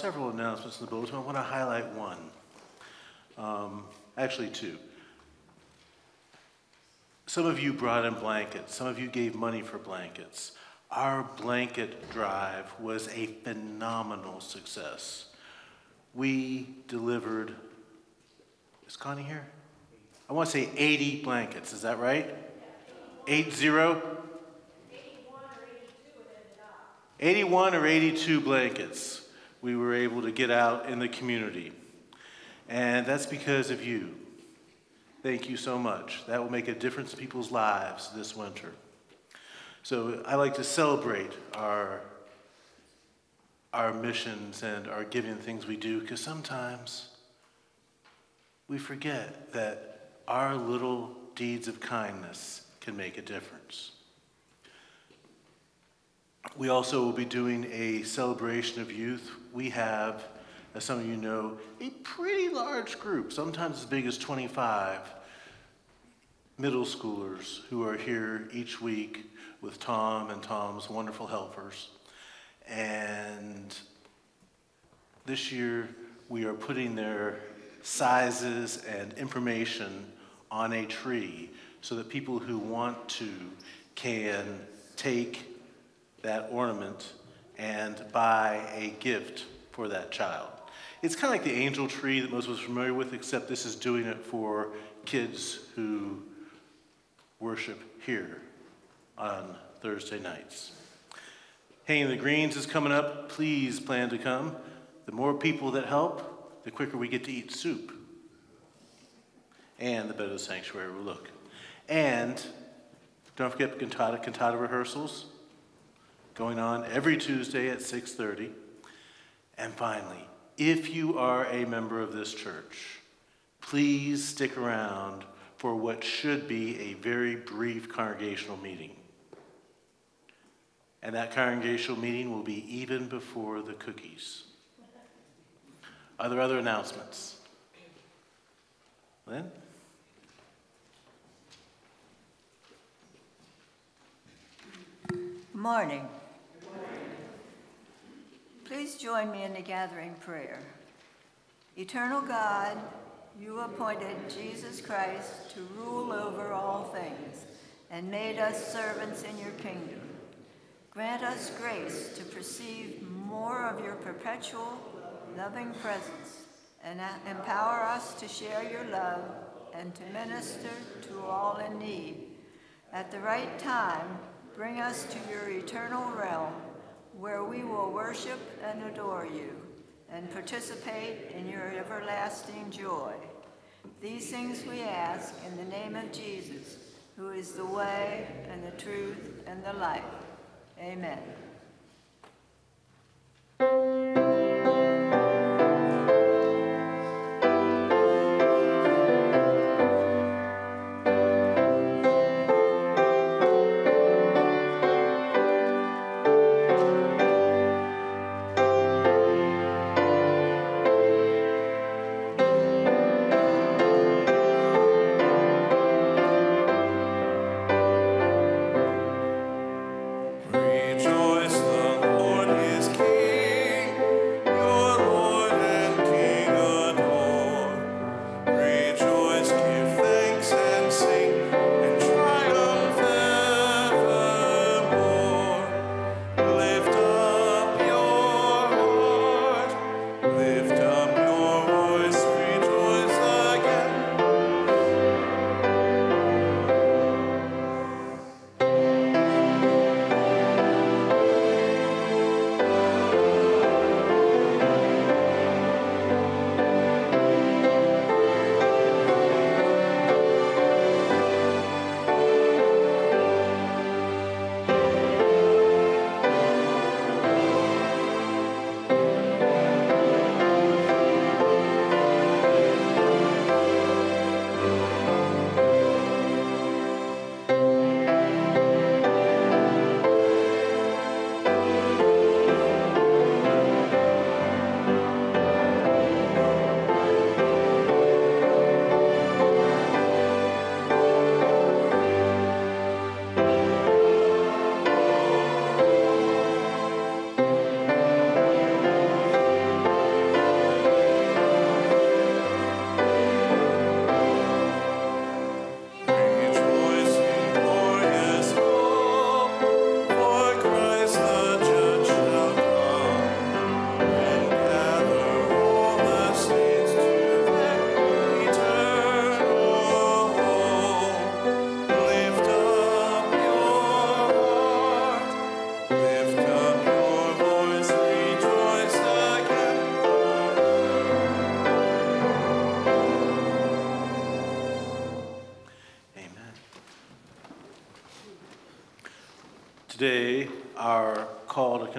several announcements in the bulletin. I want to highlight one. Um, actually, two. Some of you brought in blankets. Some of you gave money for blankets. Our blanket drive was a phenomenal success. We delivered, is Connie here? I want to say 80 blankets. Is that right? Eight zero? 81 or 82 blankets we were able to get out in the community. And that's because of you. Thank you so much. That will make a difference in people's lives this winter. So I like to celebrate our, our missions and our giving things we do because sometimes we forget that our little deeds of kindness can make a difference. We also will be doing a celebration of youth. We have, as some of you know, a pretty large group, sometimes as big as 25 middle schoolers who are here each week with Tom and Tom's wonderful helpers. And this year we are putting their sizes and information on a tree so that people who want to can take that ornament and buy a gift for that child. It's kind of like the angel tree that most of us are familiar with, except this is doing it for kids who worship here on Thursday nights. Hanging the Greens is coming up. Please plan to come. The more people that help, the quicker we get to eat soup. And the better the sanctuary will look. And don't forget cantata, cantata rehearsals going on every Tuesday at 6:30. And finally, if you are a member of this church, please stick around for what should be a very brief congregational meeting. And that congregational meeting will be even before the cookies. Are there other announcements? Lynn? Morning. Please join me in the gathering prayer. Eternal God, you appointed Jesus Christ to rule over all things and made us servants in your kingdom. Grant us grace to perceive more of your perpetual, loving presence and empower us to share your love and to minister to all in need. At the right time, bring us to your eternal realm worship and adore you and participate in your everlasting joy. These things we ask in the name of Jesus, who is the way and the truth and the life. Amen.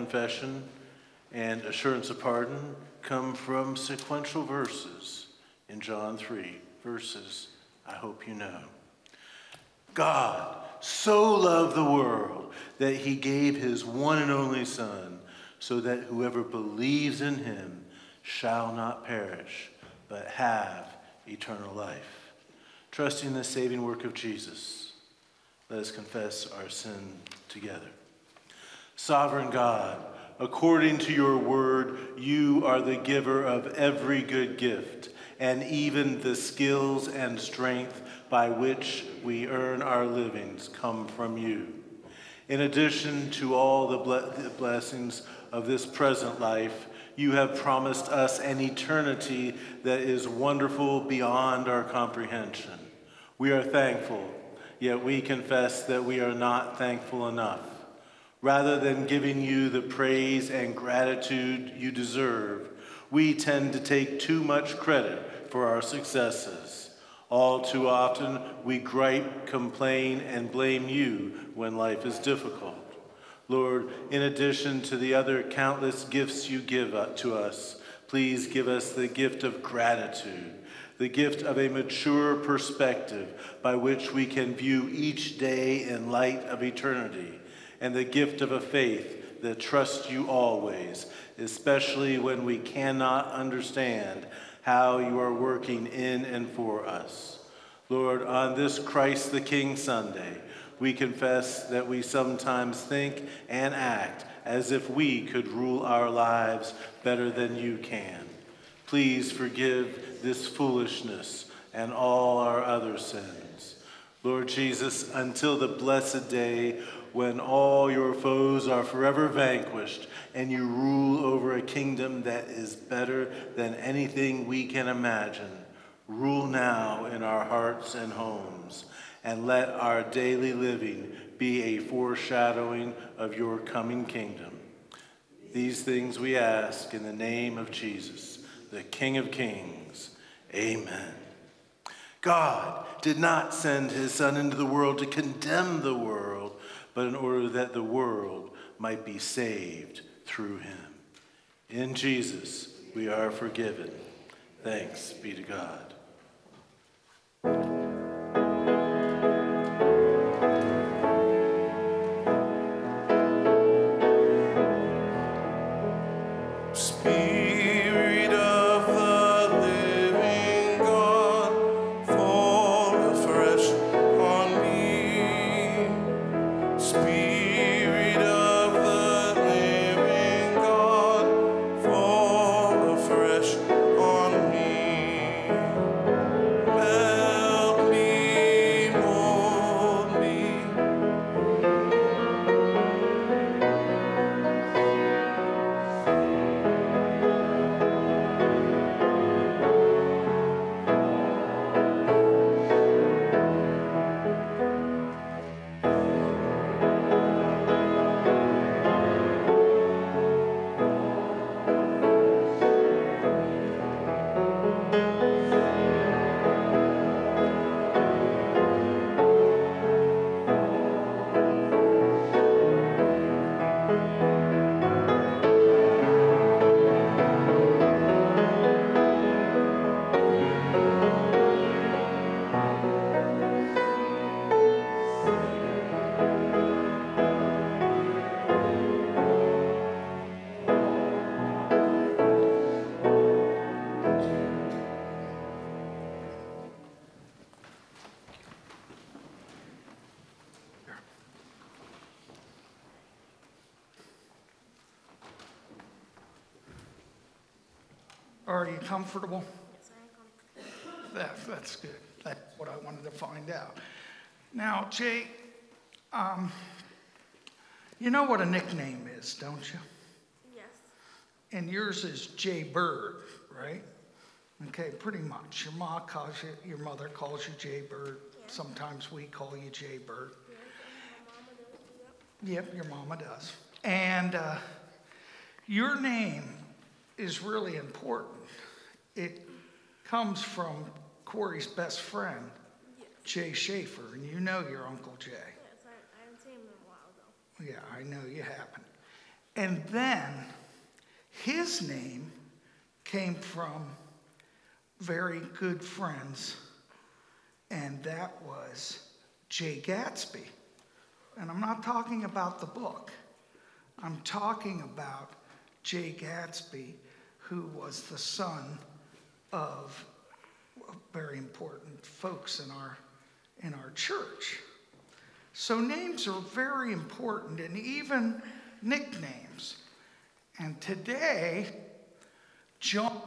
Confession and assurance of pardon come from sequential verses in John 3, verses I hope you know. God so loved the world that he gave his one and only Son, so that whoever believes in him shall not perish, but have eternal life. Trusting the saving work of Jesus, let us confess our sin together. Sovereign God, according to your word, you are the giver of every good gift, and even the skills and strength by which we earn our livings come from you. In addition to all the, ble- the blessings of this present life, you have promised us an eternity that is wonderful beyond our comprehension. We are thankful, yet we confess that we are not thankful enough. Rather than giving you the praise and gratitude you deserve, we tend to take too much credit for our successes. All too often, we gripe, complain, and blame you when life is difficult. Lord, in addition to the other countless gifts you give to us, please give us the gift of gratitude, the gift of a mature perspective by which we can view each day in light of eternity, and the gift of a faith that trusts you always, especially when we cannot understand how you are working in and for us. Lord, on this Christ the King Sunday, we confess that we sometimes think and act as if we could rule our lives better than you can. Please forgive this foolishness and all our other sins. Lord Jesus, until the blessed day when all your foes are forever vanquished and you rule over a kingdom that is better than anything we can imagine. Rule now in our hearts and homes, and let our daily living be a foreshadowing of your coming kingdom. These things we ask in the name of Jesus, the King of Kings. Amen. God did not send his Son into the world to condemn the world, but in order that the world might be saved through him. In Jesus, we are forgiven. Thanks be to God. Comfortable? Yes, I am comfortable. That, that's good. That's what I wanted to find out. Now, Jay, um, you know what a nickname is, don't you? Yes. And yours is Jay Bird, right? Okay, pretty much. Your mom calls you, your mother calls you Jay Bird. Yeah. Sometimes we call you Jay Bird. Yeah, yep, your mama does. And uh, your name is really important. It comes from Corey's best friend, yes. Jay Schaefer, and you know your Uncle Jay. Yes, I, I haven't seen him in a while, Yeah, I know you haven't. And then his name came from very good friends, and that was Jay Gatsby. And I'm not talking about the book, I'm talking about Jay Gatsby, who was the son of very important folks in our, in our church. So names are very important, and even nicknames. And today, John.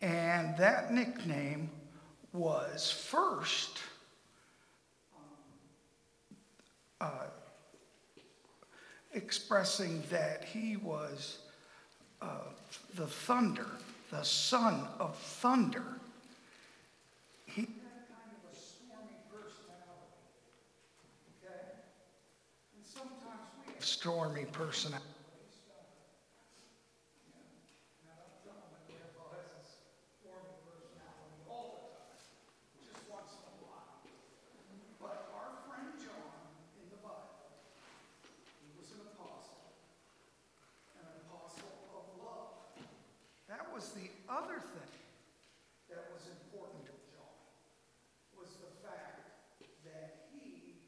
And that nickname was first uh, expressing that he was uh, the thunder, the son of thunder. He had kind of a stormy personality, okay? And sometimes we have stormy personalities. Now, don't tell me my grandpa has a stormy personality all the time, just once in a while. But our friend John in the Bible, he was an apostle, an apostle of love. That was the other thing that was important to John, was the fact that he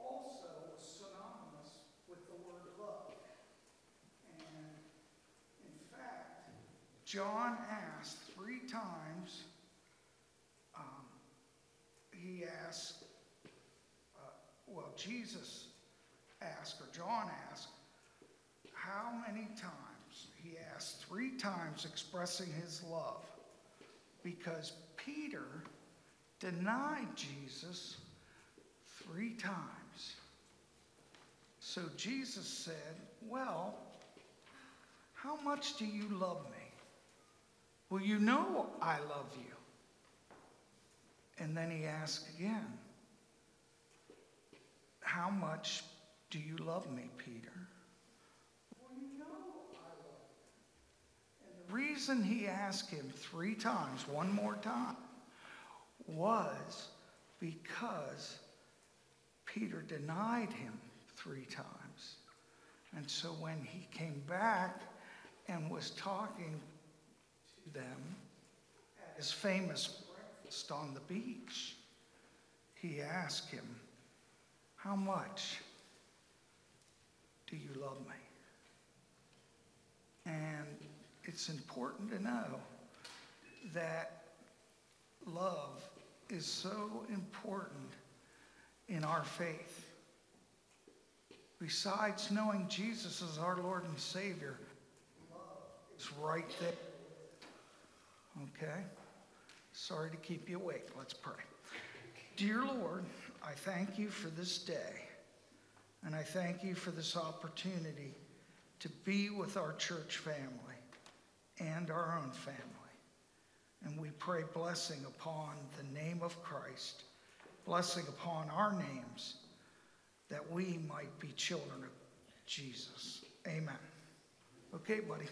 also was synonymous with the word love. And in fact, John asked three times, um, he asked, uh, well, Jesus asked, or John asked, how many times? He asked three times expressing his love because Peter denied Jesus three times. So Jesus said, Well, how much do you love me? Well, you know I love you. And then he asked again, How much do you love me, Peter? Well, you know I love. And the reason he asked him three times, one more time, was because Peter denied him three times. And so when he came back and was talking them at his famous breakfast on the beach, he asked him, How much do you love me? And it's important to know that love is so important in our faith. Besides knowing Jesus as our Lord and Savior, love is right there. Okay? Sorry to keep you awake. Let's pray. Dear Lord, I thank you for this day, and I thank you for this opportunity to be with our church family and our own family. And we pray blessing upon the name of Christ, blessing upon our names, that we might be children of Jesus. Amen. Okay, buddy.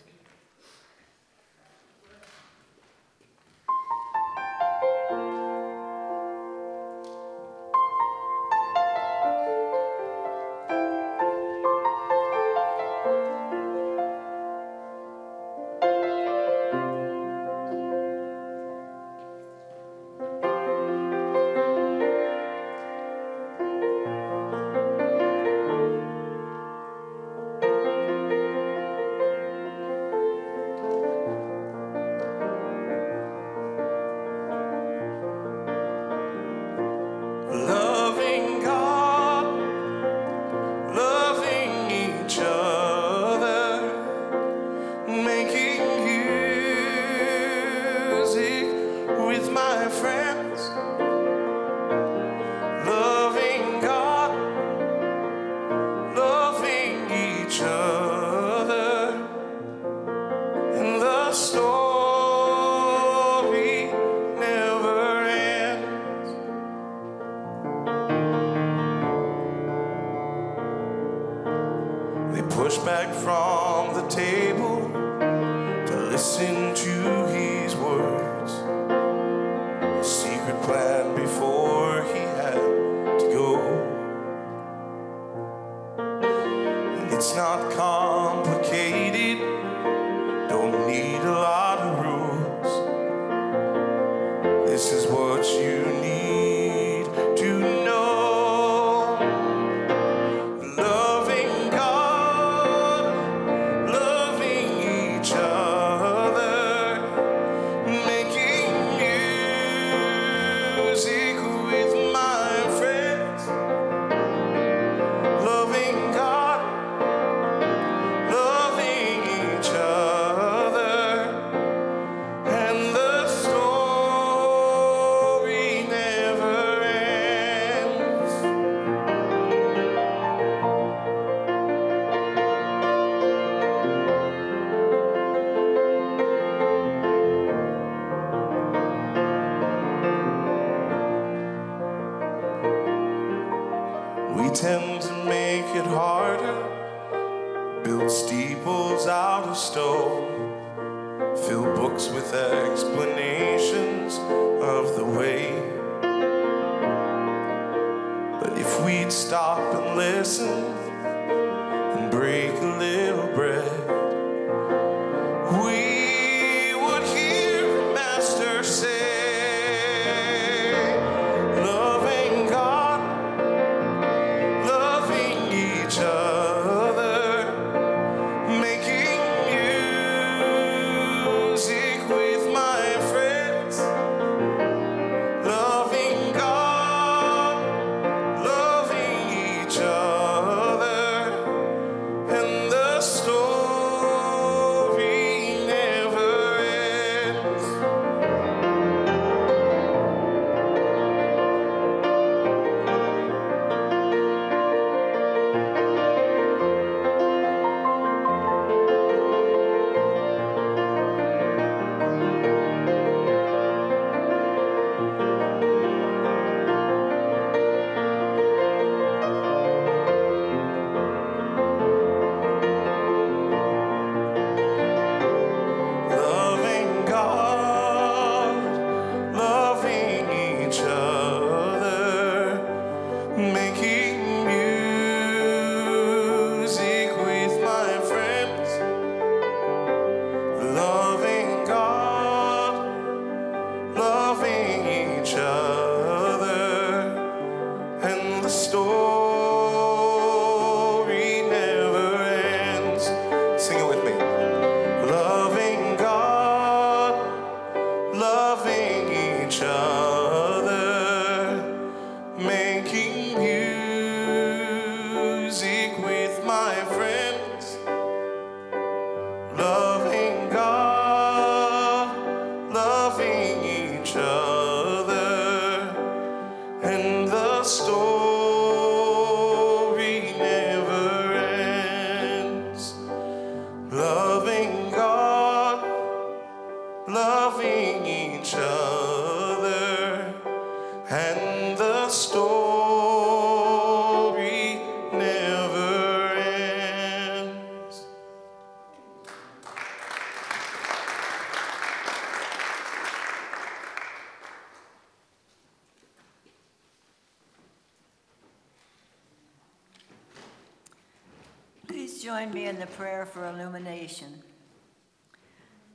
Prayer for illumination.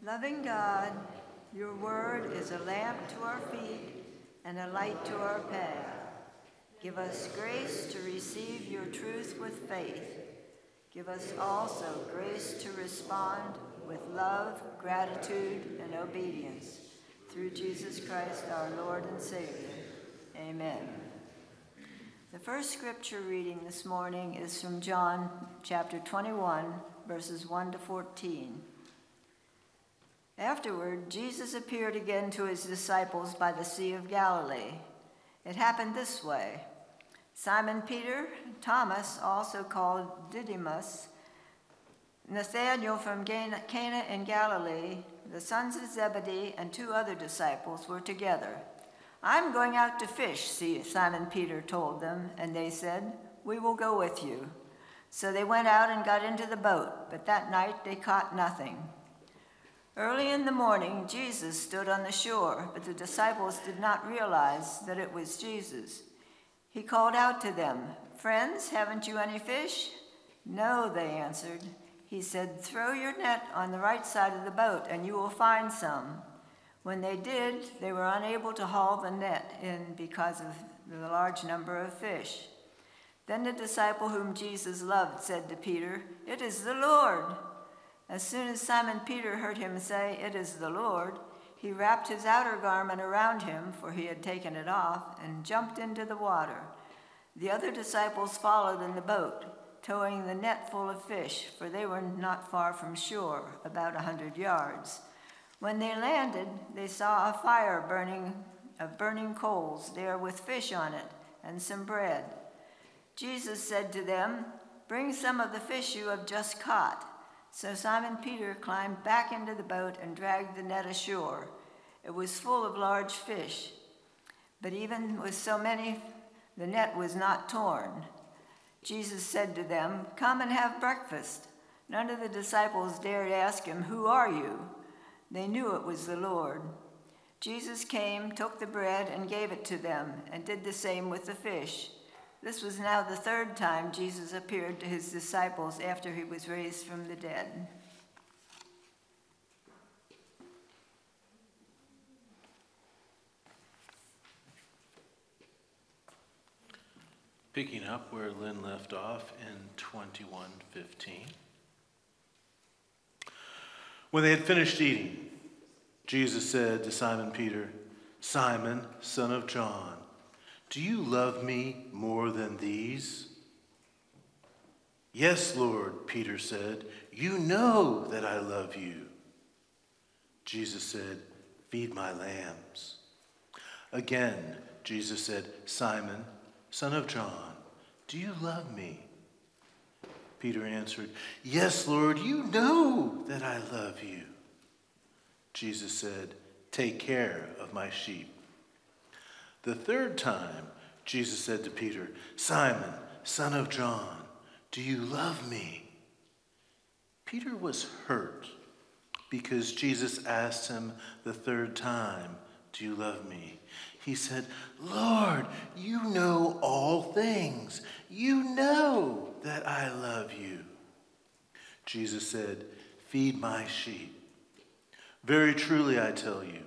Loving God, your word is a lamp to our feet and a light to our path. Give us grace to receive your truth with faith. Give us also grace to respond with love, gratitude, and obedience. Through Jesus Christ, our Lord and Savior. Amen. The first scripture reading this morning is from John chapter 21, verses 1 to 14. Afterward, Jesus appeared again to his disciples by the Sea of Galilee. It happened this way Simon Peter, Thomas, also called Didymus, Nathanael from Cana in Galilee, the sons of Zebedee, and two other disciples were together. I'm going out to fish, Simon Peter told them, and they said, We will go with you. So they went out and got into the boat, but that night they caught nothing. Early in the morning, Jesus stood on the shore, but the disciples did not realize that it was Jesus. He called out to them, Friends, haven't you any fish? No, they answered. He said, Throw your net on the right side of the boat, and you will find some. When they did, they were unable to haul the net in because of the large number of fish. Then the disciple whom Jesus loved said to Peter, It is the Lord. As soon as Simon Peter heard him say, It is the Lord, he wrapped his outer garment around him, for he had taken it off, and jumped into the water. The other disciples followed in the boat, towing the net full of fish, for they were not far from shore, about a hundred yards. When they landed, they saw a fire burning of burning coals there with fish on it and some bread. Jesus said to them, Bring some of the fish you have just caught. So Simon Peter climbed back into the boat and dragged the net ashore. It was full of large fish. But even with so many, the net was not torn. Jesus said to them, Come and have breakfast. None of the disciples dared ask him, Who are you? They knew it was the Lord. Jesus came, took the bread, and gave it to them, and did the same with the fish. This was now the third time Jesus appeared to his disciples after he was raised from the dead. Picking up where Lynn left off in 2115. When they had finished eating, Jesus said to Simon Peter, Simon, son of John, do you love me more than these? Yes, Lord, Peter said, You know that I love you. Jesus said, Feed my lambs. Again, Jesus said, Simon, son of John, do you love me? Peter answered, Yes, Lord, you know that I love you. Jesus said, Take care of my sheep. The third time, Jesus said to Peter, Simon, son of John, do you love me? Peter was hurt because Jesus asked him the third time, Do you love me? He said, Lord, you know all things. You know that I love you. Jesus said, Feed my sheep. Very truly, I tell you,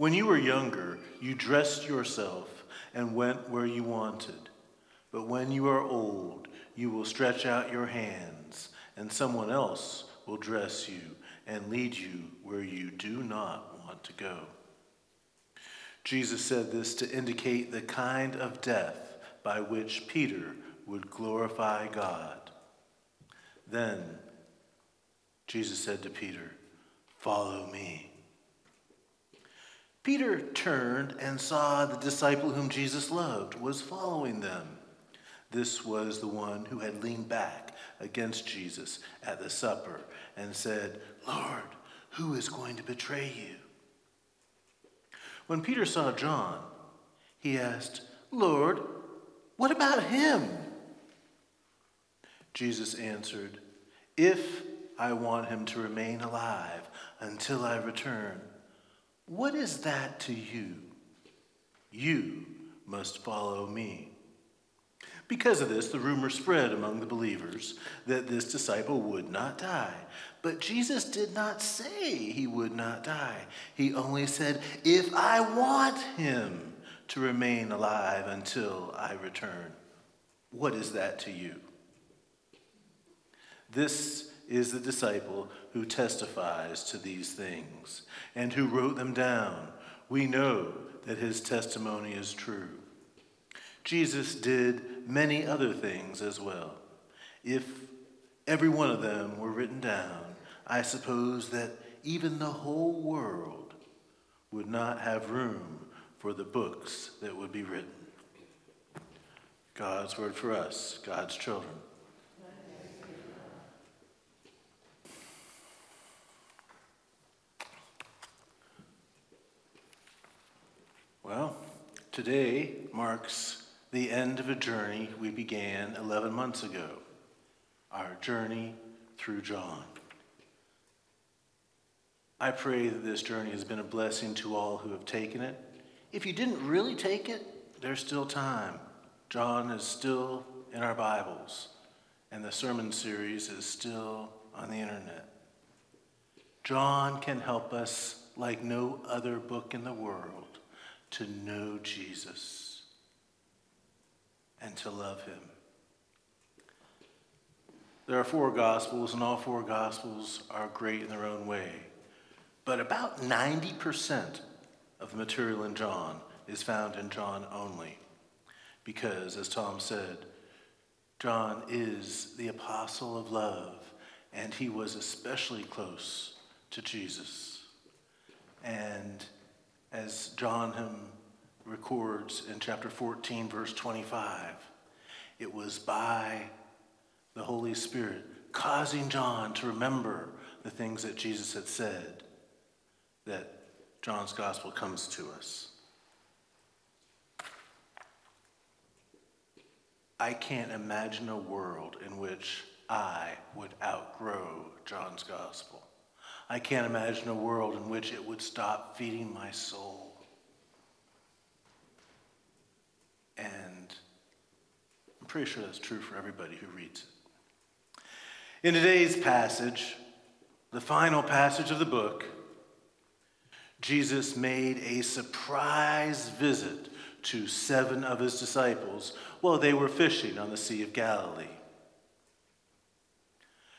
when you were younger, you dressed yourself and went where you wanted. But when you are old, you will stretch out your hands, and someone else will dress you and lead you where you do not want to go. Jesus said this to indicate the kind of death by which Peter would glorify God. Then Jesus said to Peter, Follow me. Peter turned and saw the disciple whom Jesus loved was following them. This was the one who had leaned back against Jesus at the supper and said, Lord, who is going to betray you? When Peter saw John, he asked, Lord, what about him? Jesus answered, If I want him to remain alive until I return, what is that to you? You must follow me. Because of this, the rumor spread among the believers that this disciple would not die. But Jesus did not say he would not die. He only said, If I want him to remain alive until I return, what is that to you? This is the disciple who testifies to these things and who wrote them down. We know that his testimony is true. Jesus did many other things as well. If every one of them were written down, I suppose that even the whole world would not have room for the books that would be written. God's word for us, God's children. Well, today marks the end of a journey we began 11 months ago, our journey through John. I pray that this journey has been a blessing to all who have taken it. If you didn't really take it, there's still time. John is still in our Bibles, and the sermon series is still on the internet. John can help us like no other book in the world to know Jesus and to love him. There are four Gospels, and all four Gospels are great in their own way. But about 90% of the material in John is found in John only. Because, as Tom said, John is the apostle of love, and he was especially close to Jesus. And as John him records in chapter 14, verse 25, it was by the Holy Spirit causing John to remember the things that Jesus had said that John's gospel comes to us. I can't imagine a world in which I would outgrow John's gospel. I can't imagine a world in which it would stop feeding my soul. And I'm pretty sure that's true for everybody who reads it. In today's passage, the final passage of the book, Jesus made a surprise visit to seven of his disciples while they were fishing on the Sea of Galilee.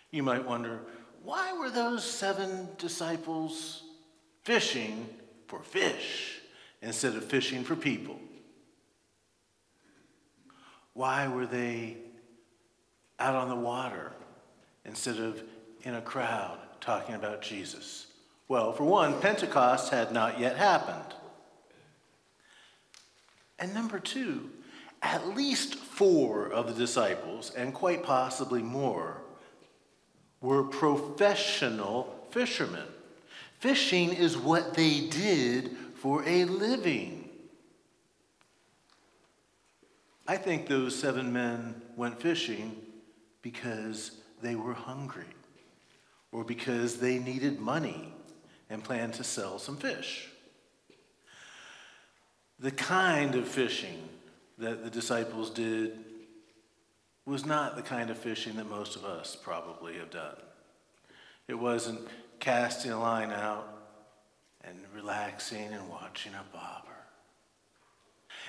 You might wonder, why were those seven disciples fishing for fish instead of fishing for people? Why were they out on the water instead of in a crowd talking about Jesus? Well, for one, Pentecost had not yet happened. And number two, at least four of the disciples, and quite possibly more, were professional fishermen. Fishing is what they did for a living. I think those seven men went fishing because they were hungry or because they needed money and planned to sell some fish. The kind of fishing that the disciples did was not the kind of fishing that most of us probably have done. It wasn't casting a line out and relaxing and watching a bobber.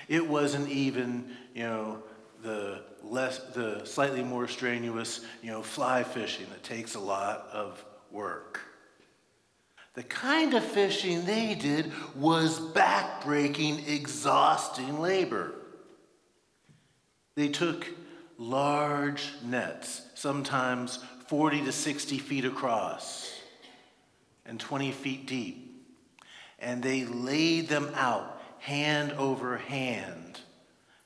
It wasn't even, you know, the less the slightly more strenuous, you know, fly fishing that takes a lot of work. The kind of fishing they did was backbreaking, exhausting labor. They took large nets, sometimes 40 to 60 feet across and 20 feet deep, and they laid them out hand over hand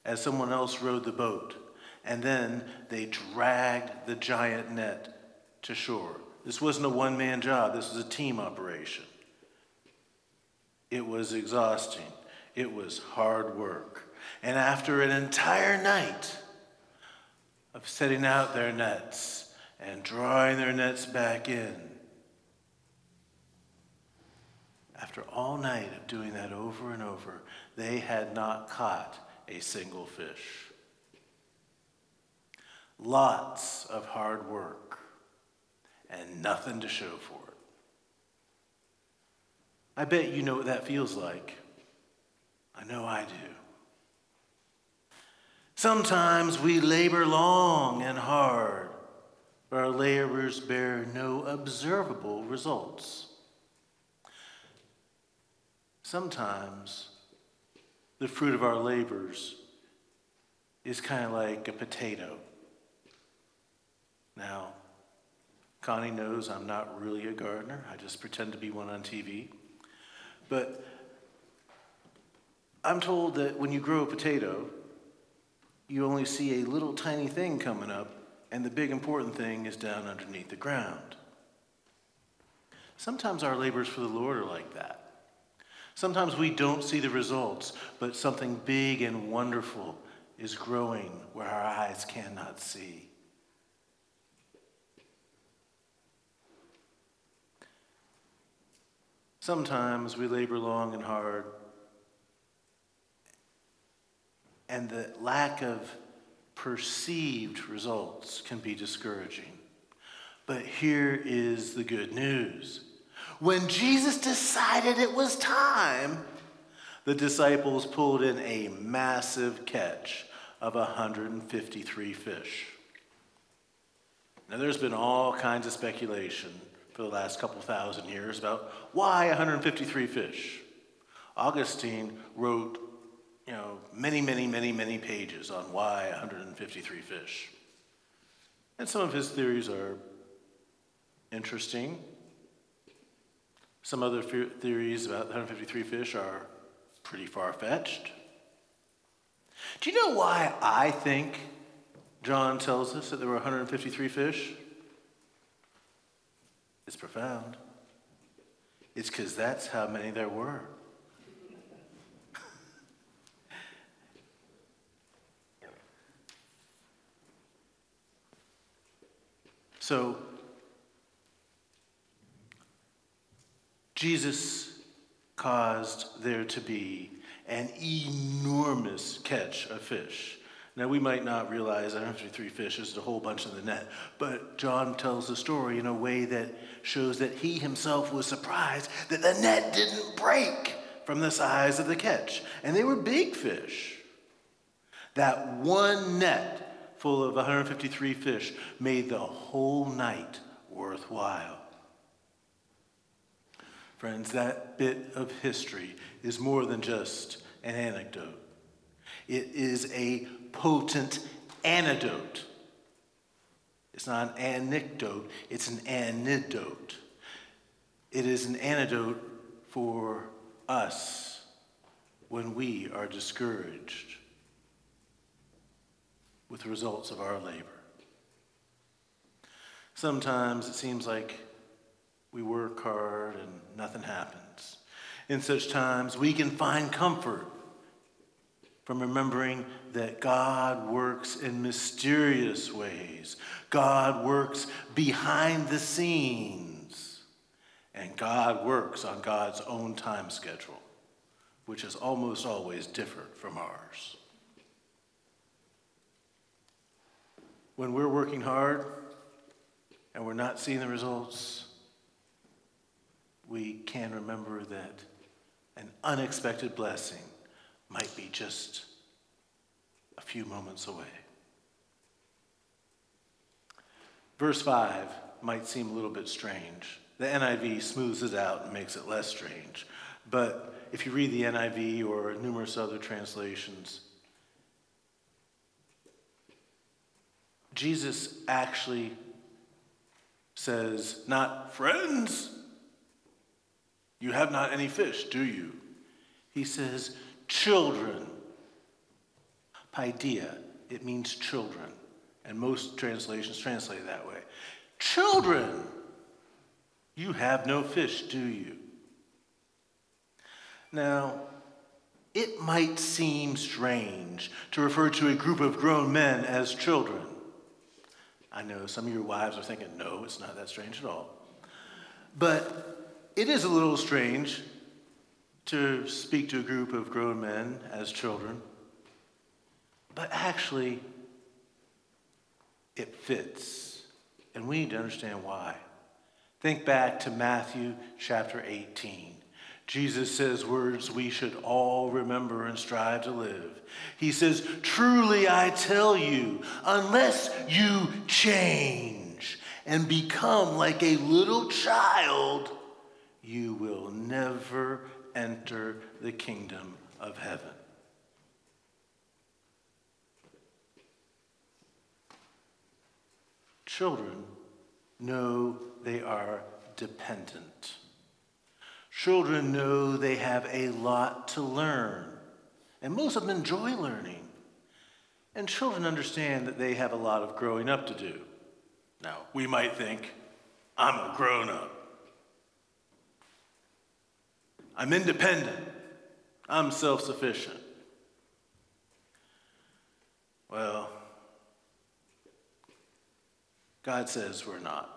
as someone else rowed the boat. And then they dragged the giant net to shore. This wasn't a one man job, this was a team operation. It was exhausting, it was hard work. And after an entire night of setting out their nets and drawing their nets back in, after all night of doing that over and over, they had not caught a single fish. Lots of hard work and nothing to show for it. I bet you know what that feels like. I know I do. Sometimes we labor long and hard, but our labors bear no observable results. Sometimes the fruit of our labors is kind of like a potato. Now, Connie knows I'm not really a gardener. I just pretend to be one on TV. But I'm told that when you grow a potato, you only see a little tiny thing coming up, and the big important thing is down underneath the ground. Sometimes our labors for the Lord are like that. Sometimes we don't see the results, but something big and wonderful is growing where our eyes cannot see. Sometimes we labor long and hard, and the lack of perceived results can be discouraging. But here is the good news. When Jesus decided it was time, the disciples pulled in a massive catch of 153 fish. Now, there's been all kinds of speculation for the last couple thousand years about why 153 fish. Augustine wrote, you know, many, many, many, many pages on why 153 fish. And some of his theories are interesting. Some other theories about 153 fish are pretty far fetched. Do you know why I think John tells us that there were 153 fish? It's profound. It's because that's how many there were. So, Jesus caused there to be an enormous catch of fish. Now, we might not realize I don't have three fish is a whole bunch in the net, but John tells the story in a way that shows that he himself was surprised that the net didn't break from the size of the catch. And they were big fish. That one net full of 153 fish made the whole night worthwhile. Friends, that bit of history is more than just an anecdote. It is a potent antidote. It's not an anecdote, it's an antidote. It is an antidote for us when we are discouraged with the results of our labor. Sometimes it seems like we work hard and nothing happens. In such times, we can find comfort from remembering that God works in mysterious ways. God works behind the scenes. And God works on God's own time schedule, which is almost always different from ours. When we're working hard and we're not seeing the results, we can remember that an unexpected blessing might be just a few moments away. Verse 5 might seem a little bit strange. The NIV smooths it out and makes it less strange. But if you read the NIV or numerous other translations, Jesus actually says, not friends, you have not any fish, do you? He says, children. Paidia, it means children. And most translations translate it that way. Children, you have no fish, do you? Now, it might seem strange to refer to a group of grown men as children. I know some of your wives are thinking, no, it's not that strange at all. But it is a little strange to speak to a group of grown men as children. But actually, it fits. And we need to understand why. Think back to Matthew chapter 18. Jesus says words we should all remember and strive to live. He says, Truly I tell you, unless you change and become like a little child, you will never enter the kingdom of heaven. Children know they are dependent. Children know they have a lot to learn, and most of them enjoy learning. And children understand that they have a lot of growing up to do. Now, we might think, I'm a grown up. I'm independent. I'm self sufficient. Well, God says we're not.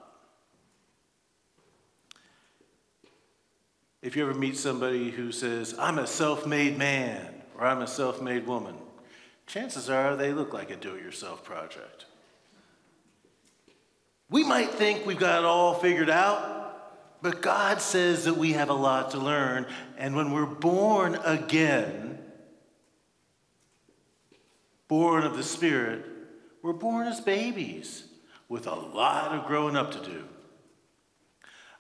If you ever meet somebody who says, I'm a self made man or I'm a self made woman, chances are they look like a do it yourself project. We might think we've got it all figured out, but God says that we have a lot to learn. And when we're born again, born of the Spirit, we're born as babies with a lot of growing up to do.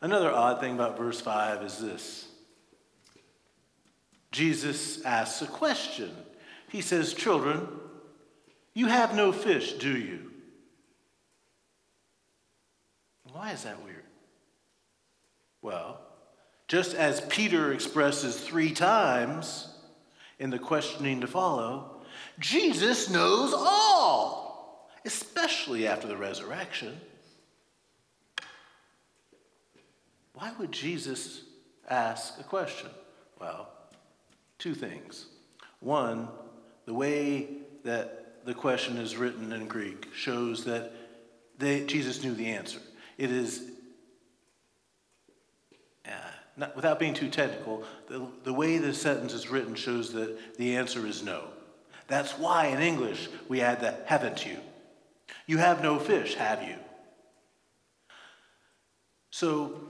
Another odd thing about verse 5 is this Jesus asks a question. He says, Children, you have no fish, do you? Why is that weird? Well, just as Peter expresses three times in the questioning to follow, Jesus knows all, especially after the resurrection. Why would Jesus ask a question? Well, two things. One, the way that the question is written in Greek shows that they, Jesus knew the answer. It is, uh, not, without being too technical, the, the way the sentence is written shows that the answer is no. That's why in English we add the haven't you. You have no fish, have you? So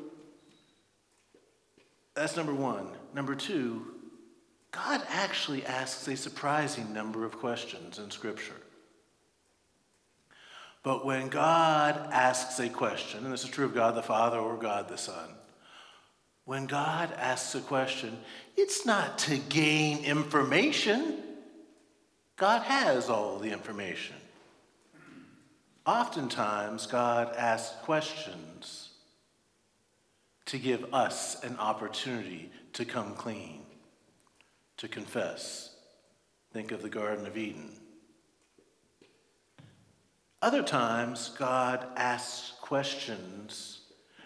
that's number one. Number two, God actually asks a surprising number of questions in Scripture. But when God asks a question, and this is true of God the Father or God the Son, when God asks a question, it's not to gain information. God has all the information. Oftentimes, God asks questions to give us an opportunity to come clean, to confess. Think of the Garden of Eden. Other times, God asks questions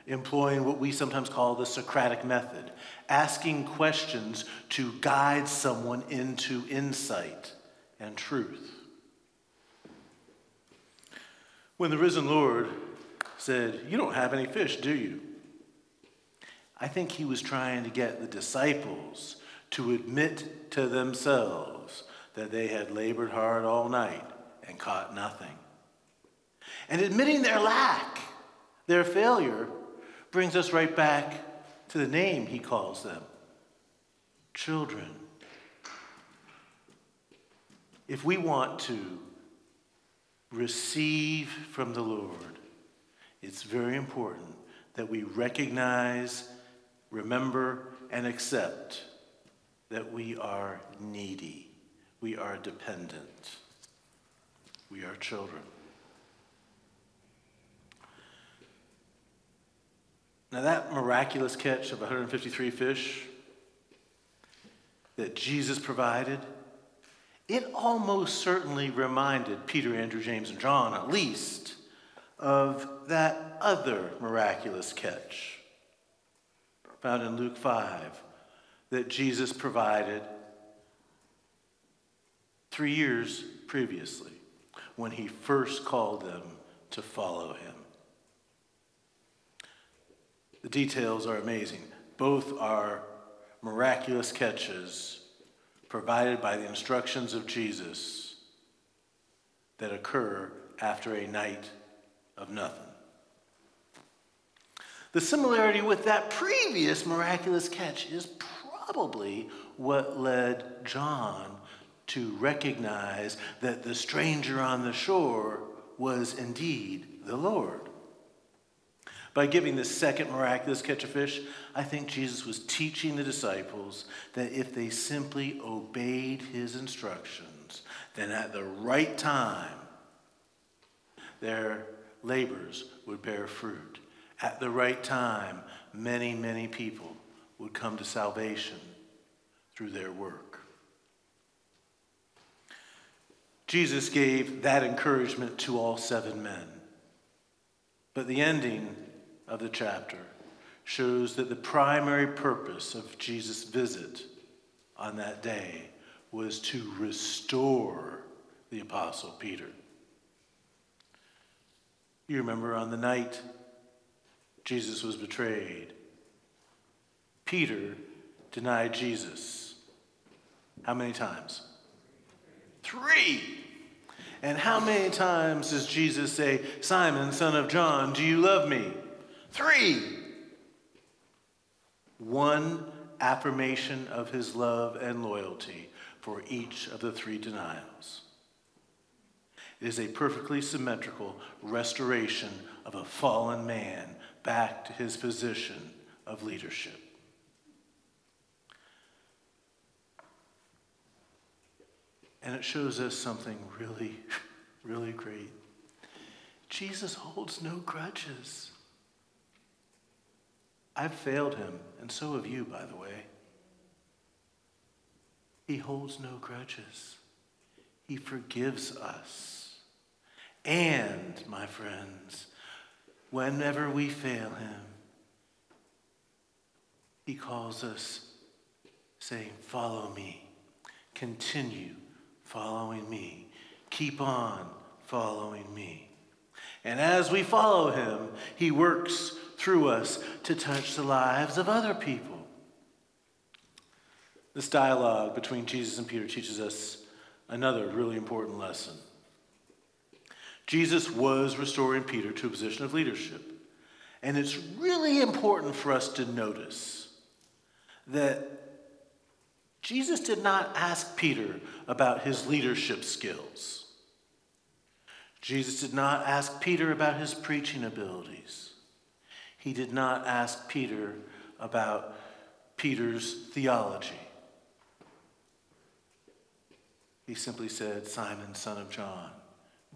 employing what we sometimes call the Socratic method, asking questions to guide someone into insight and truth. When the risen Lord said, You don't have any fish, do you? I think he was trying to get the disciples to admit to themselves that they had labored hard all night and caught nothing. And admitting their lack, their failure, brings us right back to the name he calls them children. If we want to receive from the Lord, it's very important that we recognize, remember, and accept that we are needy, we are dependent, we are children. Now, that miraculous catch of 153 fish that Jesus provided, it almost certainly reminded Peter, Andrew, James, and John, at least, of that other miraculous catch found in Luke 5 that Jesus provided three years previously when he first called them to follow him. The details are amazing. Both are miraculous catches provided by the instructions of Jesus that occur after a night of nothing. The similarity with that previous miraculous catch is probably what led John to recognize that the stranger on the shore was indeed the Lord. By giving this second miraculous catch of fish, I think Jesus was teaching the disciples that if they simply obeyed his instructions, then at the right time, their labors would bear fruit. At the right time, many, many people would come to salvation through their work. Jesus gave that encouragement to all seven men. But the ending of the chapter shows that the primary purpose of Jesus' visit on that day was to restore the Apostle Peter. You remember on the night Jesus was betrayed, Peter denied Jesus. How many times? Three. And how many times does Jesus say, Simon, son of John, do you love me? Three. One affirmation of his love and loyalty for each of the three denials. It is a perfectly symmetrical restoration of a fallen man back to his position of leadership. And it shows us something really, really great. Jesus holds no grudges. I've failed him, and so have you, by the way. He holds no grudges. He forgives us. And, my friends, whenever we fail him, he calls us saying, Follow me. Continue following me. Keep on following me. And as we follow him, he works through us to touch the lives of other people. This dialogue between Jesus and Peter teaches us another really important lesson. Jesus was restoring Peter to a position of leadership. And it's really important for us to notice that Jesus did not ask Peter about his leadership skills. Jesus did not ask Peter about his preaching abilities. He did not ask Peter about Peter's theology. He simply said, Simon, son of John,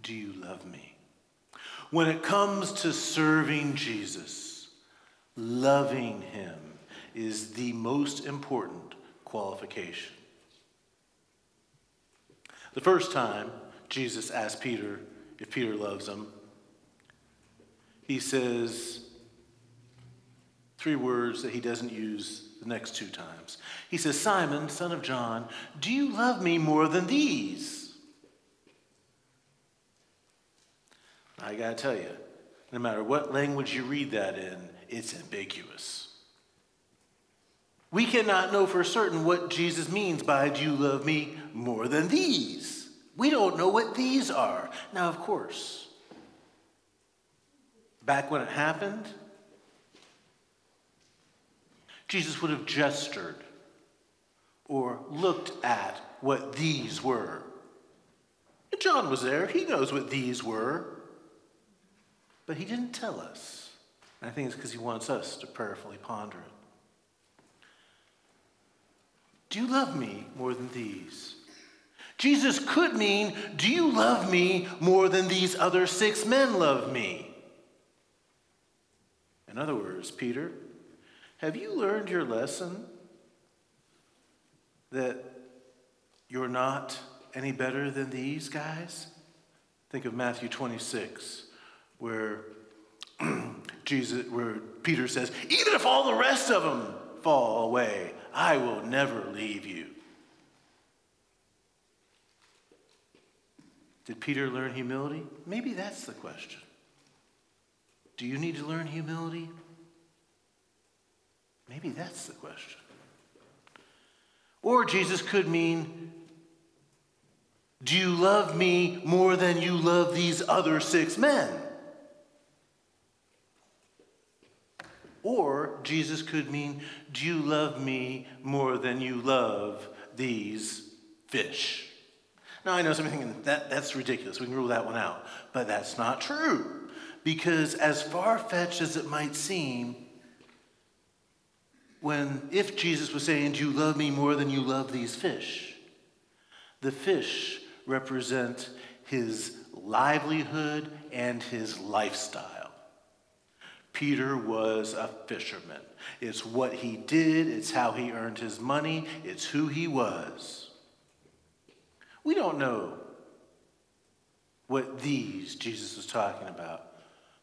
do you love me? When it comes to serving Jesus, loving him is the most important qualification. The first time Jesus asked Peter if Peter loves him, he says three words that he doesn't use the next two times. He says, Simon, son of John, do you love me more than these? I got to tell you, no matter what language you read that in, it's ambiguous. We cannot know for certain what Jesus means by, Do you love me more than these? We don't know what these are. Now, of course, back when it happened, Jesus would have gestured or looked at what these were. John was there, he knows what these were, but he didn't tell us. And I think it's because he wants us to prayerfully ponder it. Do you love me more than these? Jesus could mean, Do you love me more than these other six men love me? In other words, Peter, have you learned your lesson that you're not any better than these guys? Think of Matthew 26, where Jesus, where Peter says, Even if all the rest of them fall away, I will never leave you. Did Peter learn humility? Maybe that's the question. Do you need to learn humility? Maybe that's the question. Or Jesus could mean, Do you love me more than you love these other six men? Or Jesus could mean, Do you love me more than you love these fish? Now, I know some are thinking that, that's ridiculous. We can rule that one out. But that's not true. Because, as far fetched as it might seem, when, if Jesus was saying, Do you love me more than you love these fish? The fish represent his livelihood and his lifestyle. Peter was a fisherman. It's what he did, it's how he earned his money, it's who he was. We don't know what these Jesus was talking about,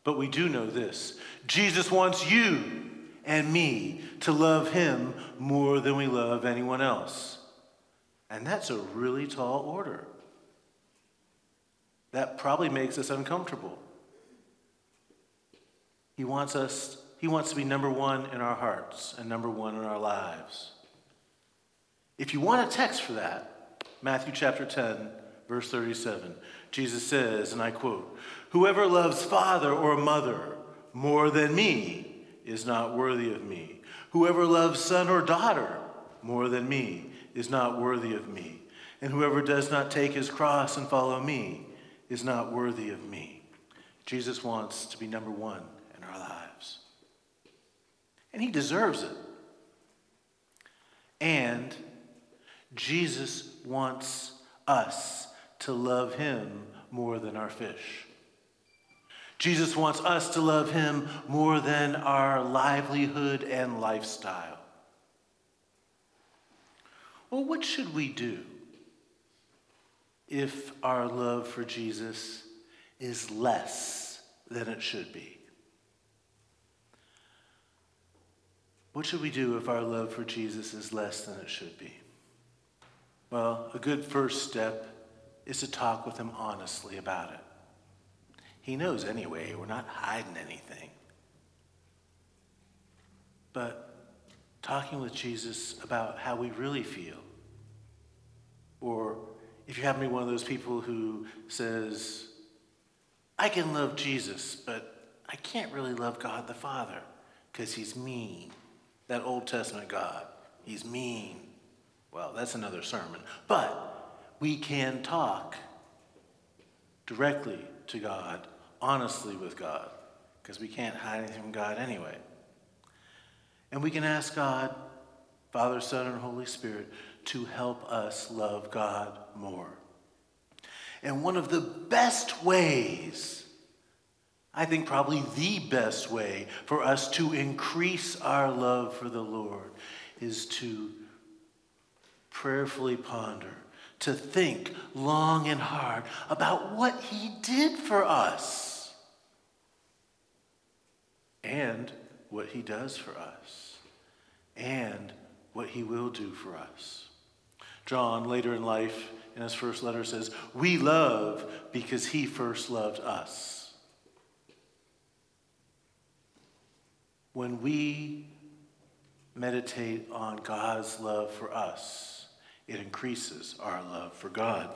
but we do know this Jesus wants you and me to love him more than we love anyone else. And that's a really tall order. That probably makes us uncomfortable. He wants us, he wants to be number one in our hearts and number one in our lives. If you want a text for that, Matthew chapter 10, verse 37, Jesus says, and I quote, Whoever loves father or mother more than me is not worthy of me. Whoever loves son or daughter more than me is not worthy of me. And whoever does not take his cross and follow me is not worthy of me. Jesus wants to be number one and he deserves it. And Jesus wants us to love him more than our fish. Jesus wants us to love him more than our livelihood and lifestyle. Well, what should we do if our love for Jesus is less than it should be? What should we do if our love for Jesus is less than it should be? Well, a good first step is to talk with him honestly about it. He knows anyway. We're not hiding anything. But talking with Jesus about how we really feel. Or if you happen to be one of those people who says, I can love Jesus, but I can't really love God the Father because he's mean. That Old Testament God, he's mean. Well, that's another sermon. But we can talk directly to God, honestly with God, because we can't hide anything from God anyway. And we can ask God, Father, Son, and Holy Spirit, to help us love God more. And one of the best ways, I think probably the best way for us to increase our love for the Lord is to prayerfully ponder, to think long and hard about what He did for us and what He does for us and what He will do for us. John, later in life, in his first letter, says, We love because He first loved us. When we meditate on God's love for us, it increases our love for God.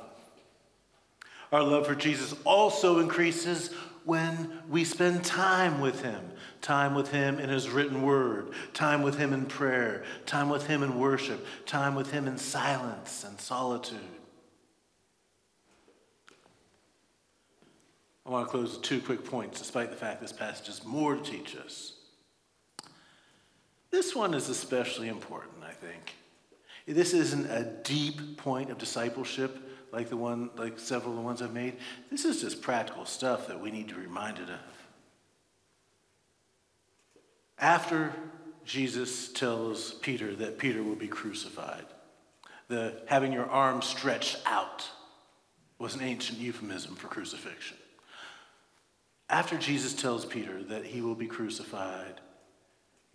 Our love for Jesus also increases when we spend time with Him time with Him in His written word, time with Him in prayer, time with Him in worship, time with Him in silence and solitude. I want to close with two quick points, despite the fact this passage has more to teach us. This one is especially important, I think. This isn't a deep point of discipleship like the one, like several of the ones I've made. This is just practical stuff that we need to be reminded of. After Jesus tells Peter that Peter will be crucified, the having your arms stretched out was an ancient euphemism for crucifixion. After Jesus tells Peter that he will be crucified,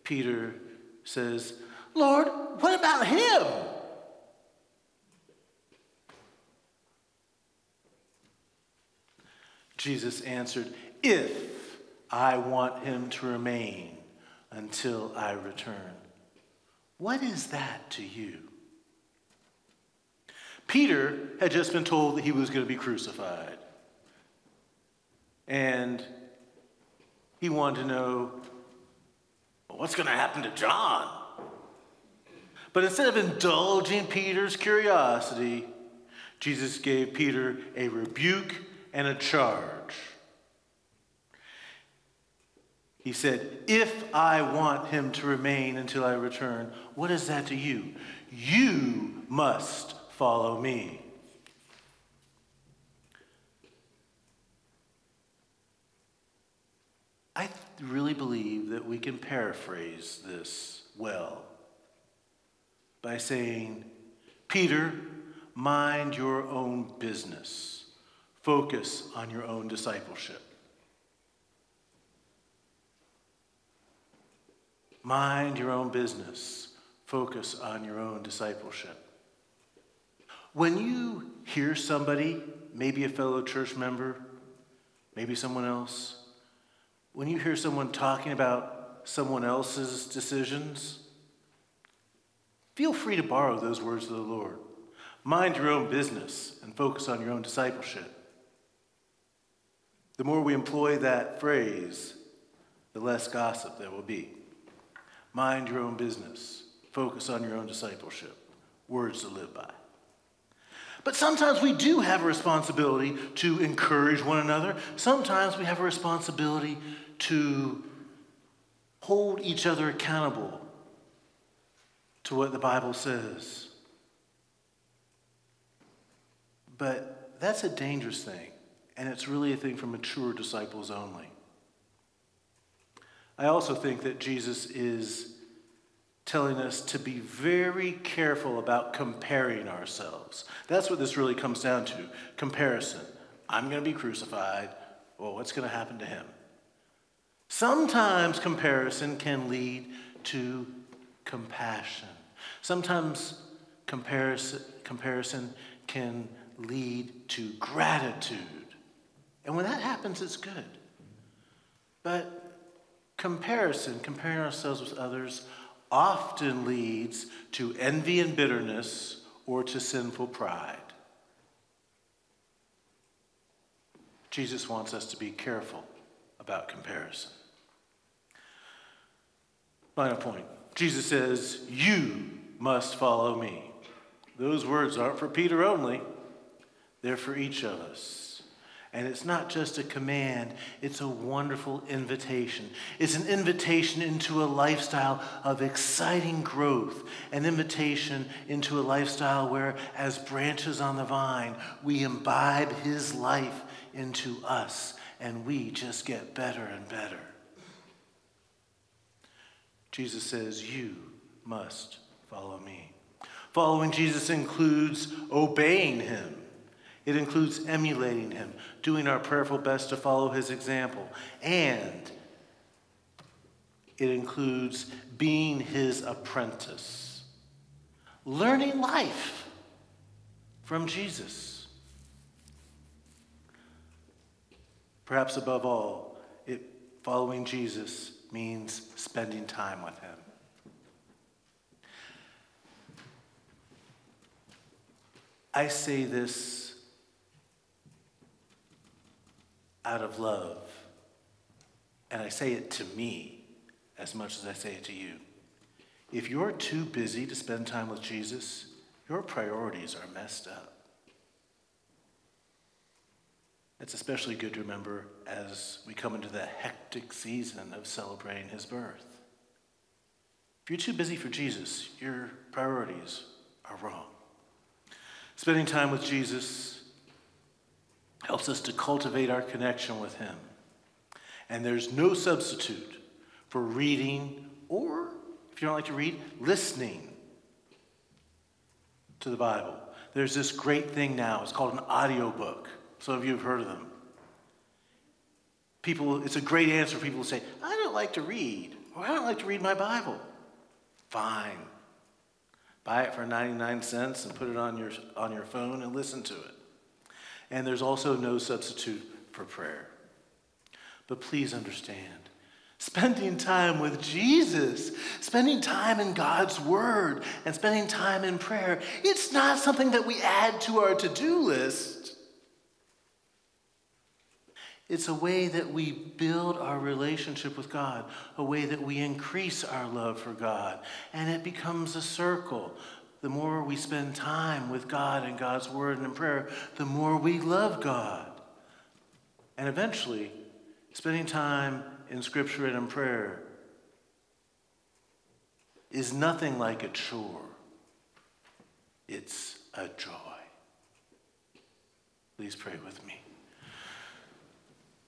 Peter says, Lord, what about him? Jesus answered, If I want him to remain until I return. What is that to you? Peter had just been told that he was going to be crucified. And he wanted to know what's going to happen to John? But instead of indulging Peter's curiosity, Jesus gave Peter a rebuke and a charge. He said, If I want him to remain until I return, what is that to you? You must follow me. I really believe that we can paraphrase this well by saying, Peter, mind your own business, focus on your own discipleship. Mind your own business. Focus on your own discipleship. When you hear somebody, maybe a fellow church member, maybe someone else, when you hear someone talking about someone else's decisions, feel free to borrow those words of the Lord. Mind your own business and focus on your own discipleship. The more we employ that phrase, the less gossip there will be. Mind your own business. Focus on your own discipleship. Words to live by. But sometimes we do have a responsibility to encourage one another. Sometimes we have a responsibility to hold each other accountable to what the Bible says. But that's a dangerous thing, and it's really a thing for mature disciples only. I also think that Jesus is telling us to be very careful about comparing ourselves. That's what this really comes down to comparison. I'm going to be crucified. Well, what's going to happen to him? Sometimes comparison can lead to compassion. Sometimes comparison, comparison can lead to gratitude. And when that happens, it's good. But comparison, comparing ourselves with others, often leads to envy and bitterness or to sinful pride. Jesus wants us to be careful about comparison. Final point Jesus says, You must follow me. Those words aren't for Peter only, they're for each of us. And it's not just a command, it's a wonderful invitation. It's an invitation into a lifestyle of exciting growth, an invitation into a lifestyle where, as branches on the vine, we imbibe His life into us and we just get better and better. Jesus says, You must follow me. Following Jesus includes obeying Him. It includes emulating him, doing our prayerful best to follow his example, and it includes being his apprentice, learning life from Jesus. Perhaps above all, it, following Jesus means spending time with him. I say this out of love. And I say it to me as much as I say it to you. If you're too busy to spend time with Jesus, your priorities are messed up. It's especially good to remember as we come into the hectic season of celebrating his birth. If you're too busy for Jesus, your priorities are wrong. Spending time with Jesus helps us to cultivate our connection with Him. And there's no substitute for reading, or if you don't like to read, listening to the Bible. There's this great thing now, it's called an audiobook. Some of you have heard of them. People, it's a great answer for people say, I don't like to read, or I don't like to read my Bible. Fine. Buy it for 99 cents and put it on your, on your phone and listen to it and there's also no substitute for prayer. But please understand, spending time with Jesus, spending time in God's Word, and spending time in prayer, it's not something that we add to our to do list. It's a way that we build our relationship with God, a way that we increase our love for God, and it becomes a circle the more we spend time with God and God's Word and in prayer, the more we love God. And eventually, spending time in Scripture and in prayer is nothing like a chore, it's a joy. Please pray with me.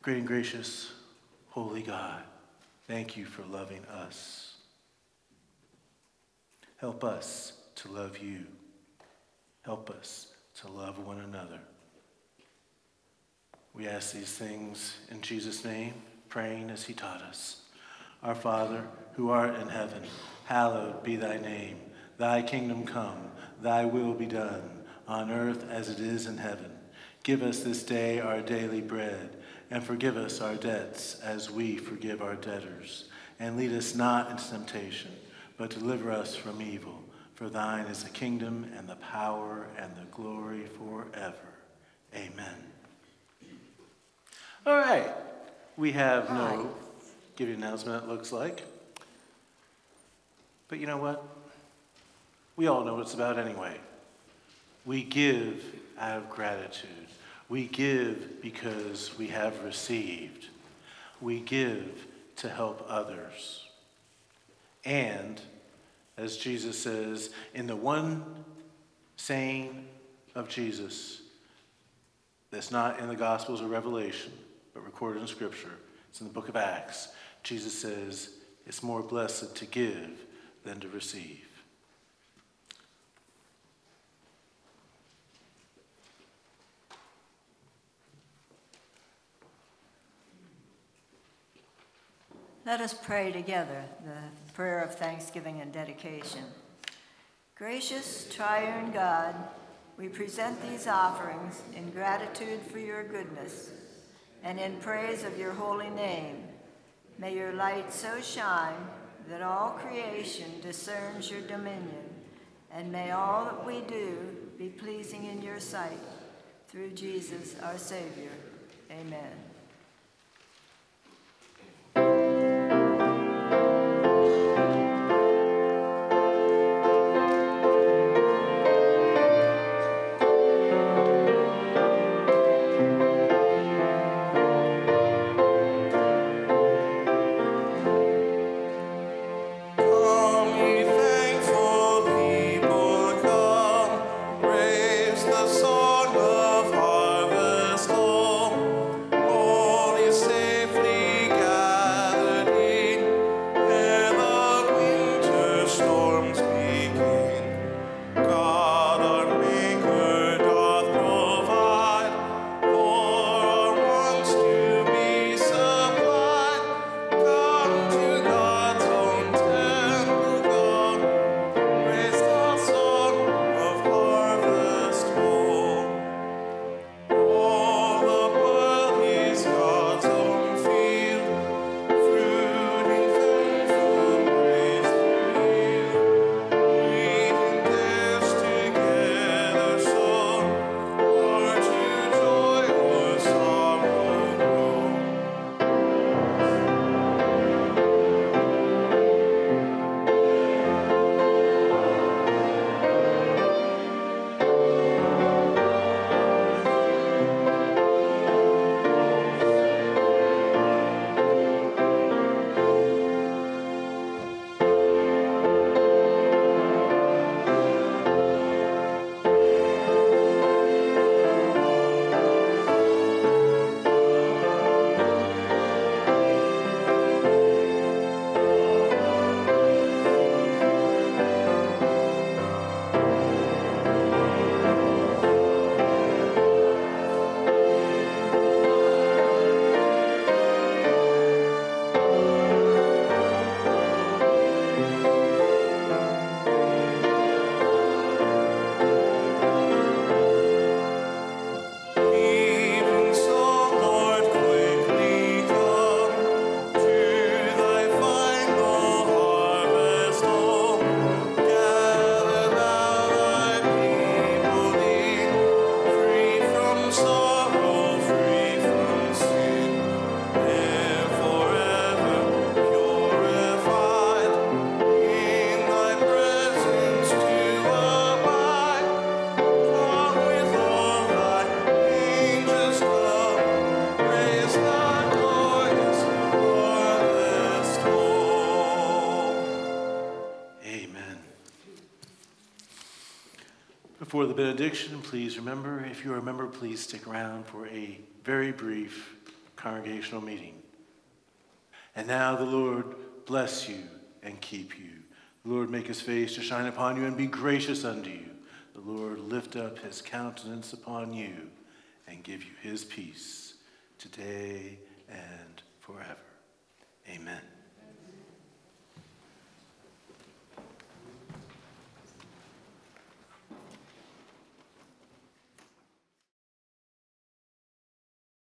Great and gracious, holy God, thank you for loving us. Help us to love you. Help us to love one another. We ask these things in Jesus' name, praying as he taught us. Our Father, who art in heaven, hallowed be thy name. Thy kingdom come, thy will be done, on earth as it is in heaven. Give us this day our daily bread, and forgive us our debts as we forgive our debtors. And lead us not into temptation, but deliver us from evil. For thine is the kingdom and the power and the glory forever. Amen. All right. We have no give you an announcement, it looks like. But you know what? We all know what it's about anyway. We give out of gratitude. We give because we have received. We give to help others. And as Jesus says, in the one saying of Jesus that's not in the Gospels or Revelation, but recorded in Scripture, it's in the book of Acts. Jesus says, it's more blessed to give than to receive. Let us pray together the prayer of thanksgiving and dedication. Gracious, triune God, we present these offerings in gratitude for your goodness. and in praise of your holy name. May your light so shine that all creation discerns your dominion, and may all that we do be pleasing in your sight. Through Jesus our Savior. Amen. Benediction, please remember, if you're a member, please stick around for a very brief congregational meeting. And now the Lord bless you and keep you. The Lord make his face to shine upon you and be gracious unto you. The Lord lift up his countenance upon you and give you his peace today and forever.